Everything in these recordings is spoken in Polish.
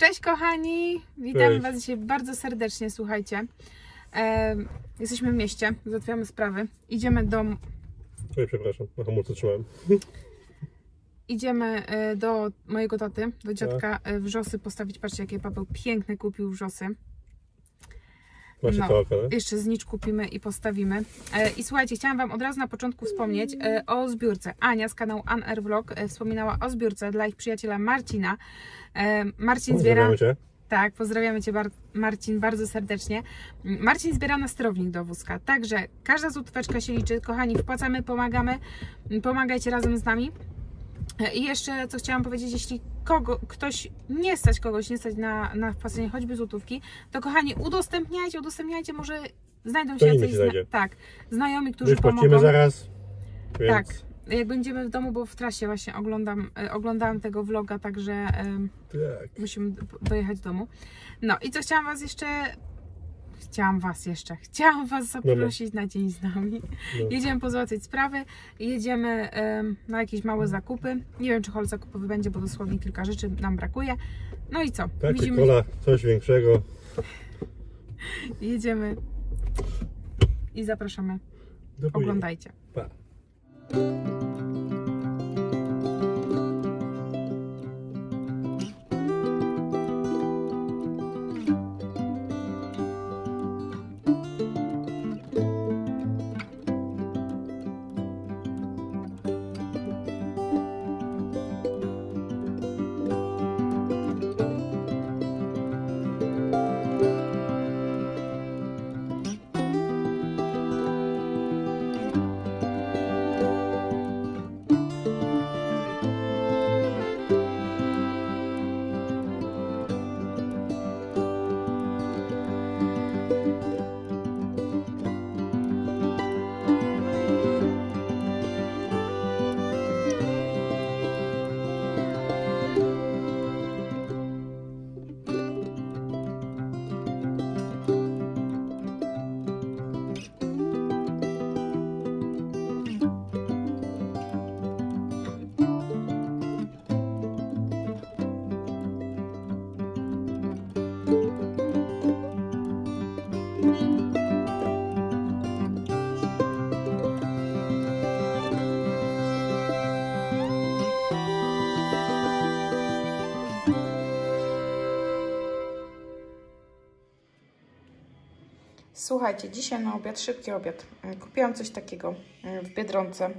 Cześć kochani, witam Cześć. Was dzisiaj bardzo serdecznie, słuchajcie. E, jesteśmy w mieście, załatwiamy sprawy. Idziemy do, Oj, przepraszam, na hamulcu trzymałem. idziemy e, do mojego taty, Tak. do dziadka e, wrzosy postawić. Patrzcie, jakie Paweł piękne kupił wrzosy. Macie No. to nie? Jeszcze znicz kupimy i postawimy. E, I słuchajcie, chciałam Wam od razu na początku wspomnieć e, o zbiórce. Ania z kanału Unair Vlog e, wspominała o zbiórce dla ich przyjaciela Marcina. E, Marcin zbiera... Cię. Tak, pozdrawiamy Cię Bar- Marcin bardzo serdecznie. Mm, Marcin zbiera na sterownik do wózka, także każda złotóweczka się liczy. Kochani, wpłacamy, pomagamy, Mm, pomagajcie razem z nami. E, I jeszcze co chciałam powiedzieć, jeśli kogo, ktoś nie stać, kogoś nie stać na, na wpłacenie choćby złotówki, to kochani, udostępniajcie, udostępniajcie, może znajdą się jacyś zna- tak, znajomi, My którzy wpłacimy pomogą. zaraz. Więc Tak, jak będziemy w domu, bo w trasie właśnie oglądam, e, oglądałam tego vloga, także... tak. musimy do- dojechać do domu. No i co chciałam Was jeszcze. Chciałam Was jeszcze. Chciałam Was zaprosić na dzień z nami. No. Jedziemy pozałatwiać sprawy. Jedziemy em, na jakieś małe zakupy. Nie wiem, czy hol zakupowy będzie, bo dosłownie kilka rzeczy nam brakuje. No i co? Tak, Widzimy, kola, coś większego. jedziemy i zapraszamy. Oglądajcie. Pa. Słuchajcie, dzisiaj na obiad, szybki obiad. Kupiłam coś takiego w Biedronce.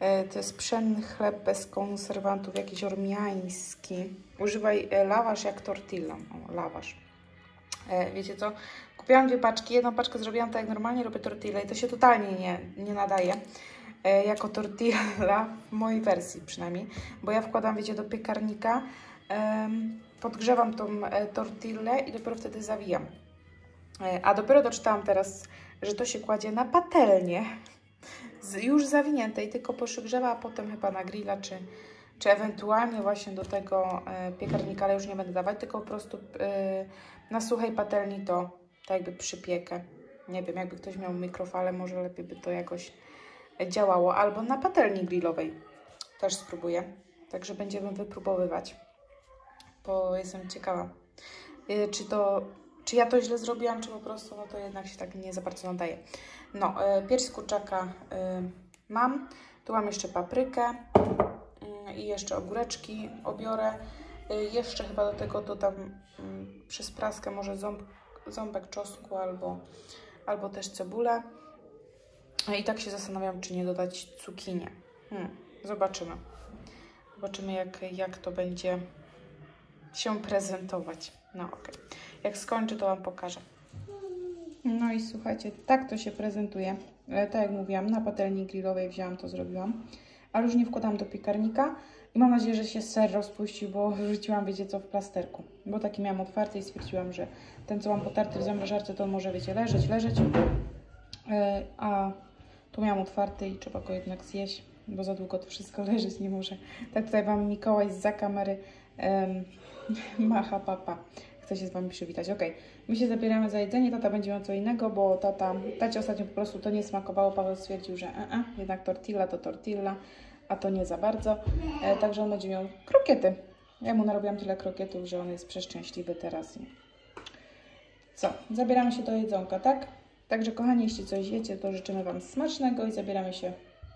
E, To jest pszenny chleb bez konserwantów, jakiś ormiański. Używaj e, lawasz jak tortilla. O, lawasz. E, Wiecie co? Kupiłam dwie paczki. Jedną paczkę zrobiłam tak jak normalnie robię tortillę i to się totalnie nie, nie nadaje e, jako tortilla w mojej wersji przynajmniej, bo ja wkładam, wiecie, do piekarnika, podgrzewam tą e, tortillę i dopiero wtedy zawijam. E, A dopiero doczytałam teraz, że to się kładzie na patelnię, już zawiniętej, tylko poprzygrzewa, a potem chyba na grilla, czy, czy ewentualnie właśnie do tego piekarnika, ale już nie będę dawać, tylko po prostu na suchej patelni to tak jakby przypiekę. Nie wiem, jakby ktoś miał mikrofalę, może lepiej by to jakoś działało, albo na patelni grillowej też spróbuję. Także będziemy wypróbowywać, bo jestem ciekawa, y, czy to, czy ja to źle zrobiłam, czy po prostu, no to jednak się tak nie za bardzo nadaje. No, y, z kurczaka y, mam, tu mam jeszcze paprykę y, i jeszcze ogóreczki obiorę. Jeszcze chyba do tego dodam y, przez praskę może ząb, ząbek czosnku albo, albo też cebulę. I tak się zastanawiam, czy nie dodać cukinię. Hmm, zobaczymy. Zobaczymy, jak, jak to będzie się prezentować. No okej. Jak skończę, to Wam pokażę. No i słuchajcie, tak to się prezentuje. E, Tak jak mówiłam, na patelni grillowej wzięłam to, zrobiłam. Ale już nie wkładam do piekarnika. I mam nadzieję, że się ser rozpuścił, bo wrzuciłam, wiecie co, w plasterku. Bo taki miałam otwarty i stwierdziłam, że ten, co mam potarty w zamrażarce, to on może, wiecie, leżeć, leżeć. E, A tu miałam otwarty i trzeba go jednak zjeść, bo za długo to wszystko leżeć nie może. Tak tutaj Wam Mikołaj za kamery macha papa. Chce się z Wami przywitać. Ok, my się zabieramy za jedzenie, tata będzie miał co innego, bo tata, tacie ostatnio po prostu to nie smakowało. Paweł stwierdził, że e, e, jednak tortilla to tortilla, a to nie za bardzo. E, także on będzie miał krokiety. Ja mu narobiłam tyle krokietów, że on jest przeszczęśliwy teraz. Co? Zabieramy się do jedzonka, tak? Także kochani, jeśli coś wiecie, to życzymy Wam smacznego i zabieramy się.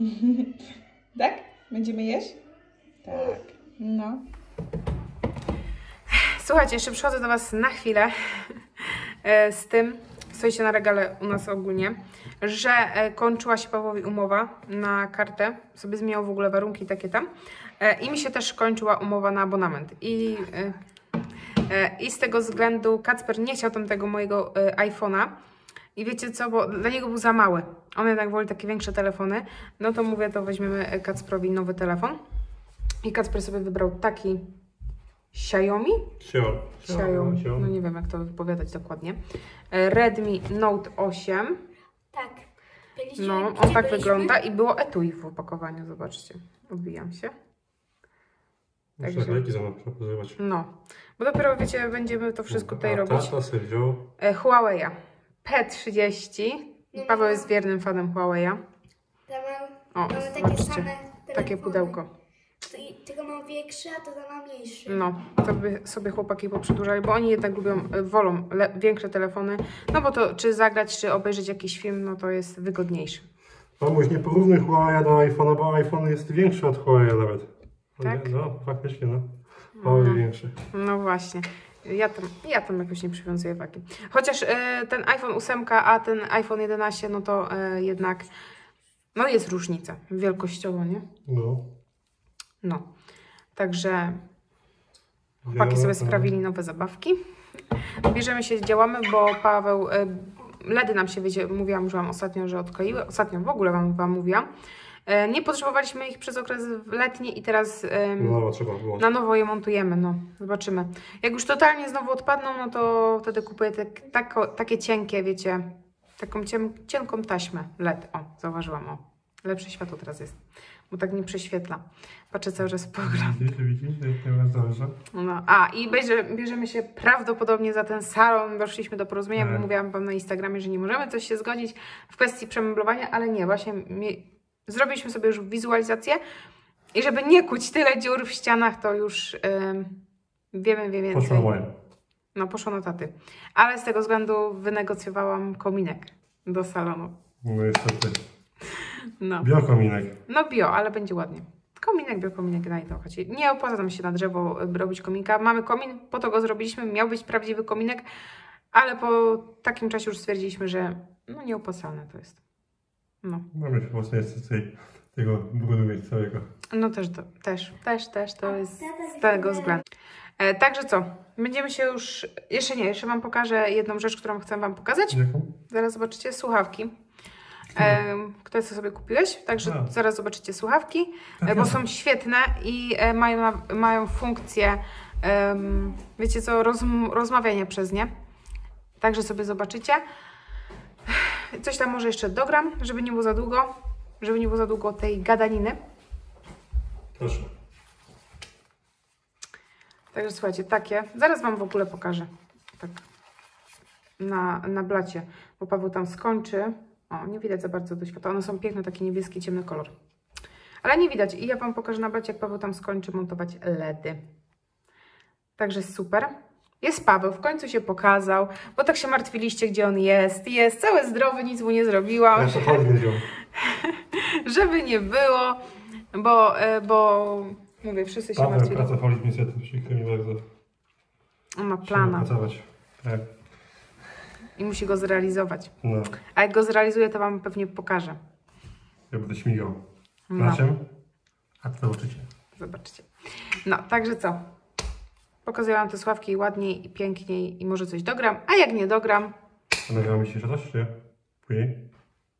tak? Będziemy jeść? Tak. No. Słuchajcie, jeszcze przychodzę do Was na chwilę e, z tym, stoicie na regale u nas ogólnie, że e, kończyła się Pawłowi umowa na kartę, sobie zmieniał w ogóle warunki takie tam e, i mi się też kończyła umowa na abonament. I, i z tego względu Kacper nie chciał tam tego mojego iPhone'a. I wiecie co, bo dla niego był za mały, on jednak woli takie większe telefony, no to mówię, to weźmiemy Kacprowi nowy telefon. I Kacper sobie wybrał taki Xiaomi? Xiaomi. Xiaomi. No nie wiem, jak to wypowiadać dokładnie. E, Redmi Note 8. Tak. Byliście, No, on tak byliśmy? wygląda i było etui w opakowaniu, zobaczcie. Odbijam się. Muszę Także- tak leki. No, bo dopiero wiecie, będziemy to wszystko tutaj A robić. tata sobie wziął. E, Huawei'a P30. No, Paweł jest wiernym fanem Huawei'a. O, mamy takie zobaczcie. same Takie pudełko. I Tego mam większe, a to tam mam mniejsze. No, to by sobie chłopaki poprzedłużali, bo oni jednak lubią, e, wolą większe telefony. No bo to czy zagrać, czy obejrzeć jakiś film, no to jest wygodniejsze. Mamuś, nie porównuj Huawei do iPhone'a, bo iPhone jest większy od Huawei nawet. Tak? No, faktycznie, no. Huawei większy. No właśnie. Ja tam, ja tam jakoś nie przywiązuję wagi. Chociaż e, ten iPhone 8, a ten iPhone 11, no to e, jednak no jest różnica wielkościowo, nie? No. No. Także chłopaki sobie sprawili nowe zabawki. Bierzemy się, działamy, bo Paweł, e, ledy nam się, wiecie, mówiłam już Wam ostatnio, że odkleiły. Ostatnio w ogóle Wam, wam mówiłam. E, nie potrzebowaliśmy ich przez okres letni i teraz... No, na nowo je montujemy, no. Zobaczymy. Jak już totalnie znowu odpadną, no to wtedy kupuję te, tako, takie cienkie, wiecie, taką ciem, cienką taśmę LED. O, zauważyłam, o. Lepsze światło teraz jest, bo tak nie prześwietla. Patrzę cały czas w program. Widzisz, widzisz, dobrze. No, a i bierze, bierzemy się prawdopodobnie za ten salon. Doszliśmy do porozumienia, bo Tak. mówiłam Wam na Instagramie, że nie możemy coś się zgodzić w kwestii przemeblowania, ale nie, właśnie zrobiliśmy sobie już wizualizację i żeby nie kuć tyle dziur w ścianach, to już ym, wiemy mniej więcej. Poszło moje. No, poszło na taty. Ale z tego względu wynegocjowałam kominek do salonu. No niestety. No. Biokominek. No bio, ale będzie ładnie. Kominek, biokominek, na to chodzi. Nie opłaca nam się na drzewo robić kominka. Mamy komin, po to go zrobiliśmy, miał być prawdziwy kominek, ale po takim czasie już stwierdziliśmy, że no nieopłacalne to jest. No, Mamy się właśnie jeszcze tej, tego brudu mieć całego. no też, to, też, też, też to jest z tego względu. E, także co, będziemy się już, jeszcze nie, jeszcze Wam pokażę jedną rzecz, którą chcę Wam pokazać. Jaką? Zaraz zobaczycie słuchawki. Em, które co sobie kupiłeś, także A. zaraz zobaczycie słuchawki, Tak, e, bo są świetne i e, mają, mają funkcję, em, wiecie co, rozm- rozmawiania przez nie. Także sobie zobaczycie. Coś tam może jeszcze dogram, żeby nie było za długo, żeby nie było za długo tej gadaniny. Proszę. Także słuchajcie, takie. Zaraz Wam w ogóle pokażę. Tak. Na, na blacie, bo Paweł tam skończy. O, nie widać za bardzo do światła. One są piękne, taki niebieski, ciemny kolor. Ale nie widać. I ja Wam pokażę na blacie, jak Paweł tam skończy montować LEDy. Także super. Jest Paweł, w końcu się pokazał, bo tak się martwiliście, gdzie on jest. Jest cały zdrowy, nic mu nie zrobiłam. Ja. Żeby nie było, bo, e, bo mówię, wszyscy się Paweł, martwili. pracoholizm niestety, przykro mi bardzo. On ma plana pracować. Tak. I musi go zrealizować. No, A jak go zrealizuje, to Wam pewnie pokażę. ja będę śmigał. No, Na czym? A to uczycie. zobaczcie. No, także co? Pokazuję Wam te sławki ładniej i piękniej i może coś dogram, a jak nie dogram, A nagramy się coś, czy później?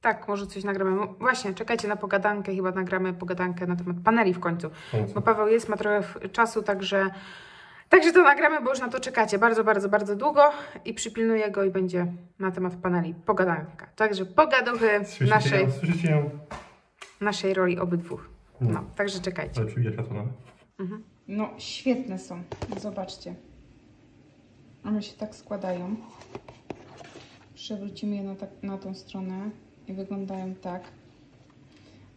tak, może coś nagramy. Właśnie, czekajcie na pogadankę, chyba nagramy pogadankę na temat paneli w końcu. Końcu. Bo Paweł jest, ma trochę czasu, także, także to nagramy, bo już na to czekacie bardzo, bardzo, bardzo długo i przypilnuję go i będzie na temat paneli pogadanka. Także pogaduchy Słyszycie naszej, ją? Słyszycie ją? naszej roli obydwóch. No, No. także czekajcie. Ale światło nawet. No, świetne są. Zobaczcie. One się tak składają. Przewrócimy je na, tak, na tą stronę i wyglądają tak.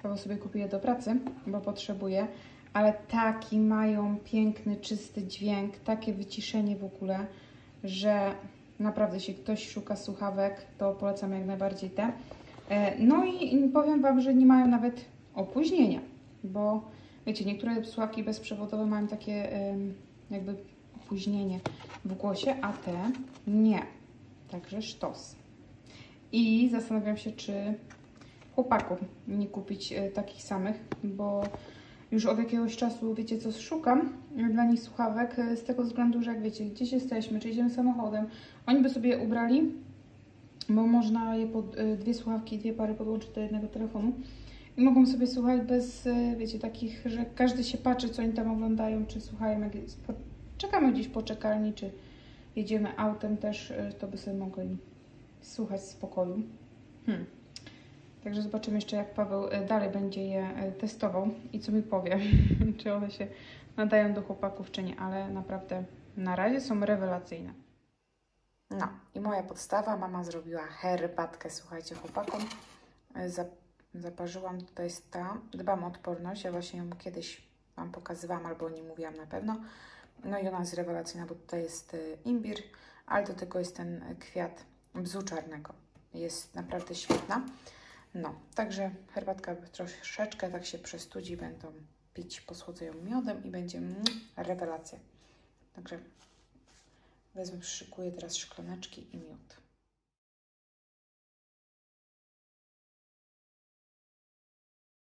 Paweł sobie kupię je do pracy, bo potrzebuje. Ale taki mają piękny, czysty dźwięk, takie wyciszenie w ogóle, że naprawdę, jeśli ktoś szuka słuchawek, to polecam jak najbardziej te. E, No i powiem Wam, że nie mają nawet opóźnienia, bo wiecie, niektóre słuchawki bezprzewodowe mają takie jakby opóźnienie w głosie, a te nie. Także sztos. I zastanawiam się, czy chłopaków nie kupić e, takich samych, bo już od jakiegoś czasu, wiecie co, szukam dla nich słuchawek e, z tego względu, że jak wiecie, gdzieś jesteśmy, czy idziemy samochodem, oni by sobie ubrali, bo można je pod, e, dwie słuchawki, dwie pary podłączyć do jednego telefonu i mogą sobie słuchać bez, e, wiecie, takich, że każdy się patrzy, co oni tam oglądają, czy słuchają, jak czekamy gdzieś po czekalni, czy jedziemy autem też, e, to by sobie mogli słuchać w spokoju. Hmm. Także zobaczymy jeszcze, jak Paweł e, dalej będzie je e, testował i co mi powie, czy one się nadają do chłopaków, czy nie, ale naprawdę na razie są rewelacyjne. No i moja podstawa, mama zrobiła herbatkę, słuchajcie, chłopakom. E, Zap zaparzyłam, to jest ta, dbam o odporność, ja właśnie ją kiedyś Wam pokazywałam, albo nie mówiłam na pewno. No i ona jest rewelacyjna, bo tutaj jest imbir, ale do tego jest ten kwiat bzu czarnego. Jest naprawdę świetna. No, także herbatka troszeczkę tak się przestudzi, będą pić, posłodzę ją miodem i będzie mm, rewelacja. Także wezmę, przyszykuję teraz szklaneczki i miód.